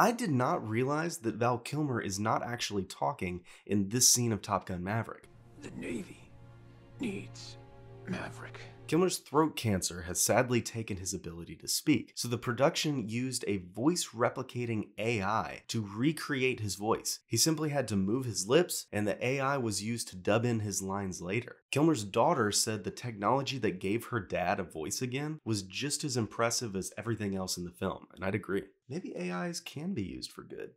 I did not realize that Val Kilmer is not actually talking in this scene of Top Gun Maverick. The Navy Kilmer's throat cancer has sadly taken his ability to speak, so the production used a voice replicating AI to recreate his voice. He simply had to move his lips, and the AI was used to dub in his lines later. Kilmer's daughter said the technology that gave her dad a voice again was just as impressive as everything else in the film, and I'd agree. Maybe AIs can be used for good.